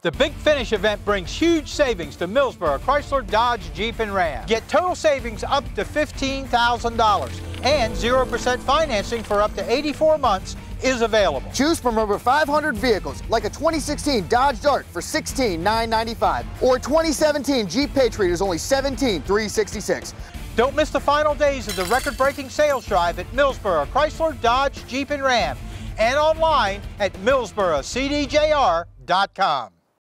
The Big Finish event brings huge savings to Millsboro, Chrysler, Dodge, Jeep, and Ram. Get total savings up to $15,000 and 0% financing for up to 84 months is available. Choose from over 500 vehicles, like a 2016 Dodge Dart for $16,995 or 2017 Jeep Patriot is only $17,366. Don't miss the final days of the record-breaking sales drive at Millsboro, Chrysler, Dodge, Jeep, and Ram, and online at millsborocdjr.com.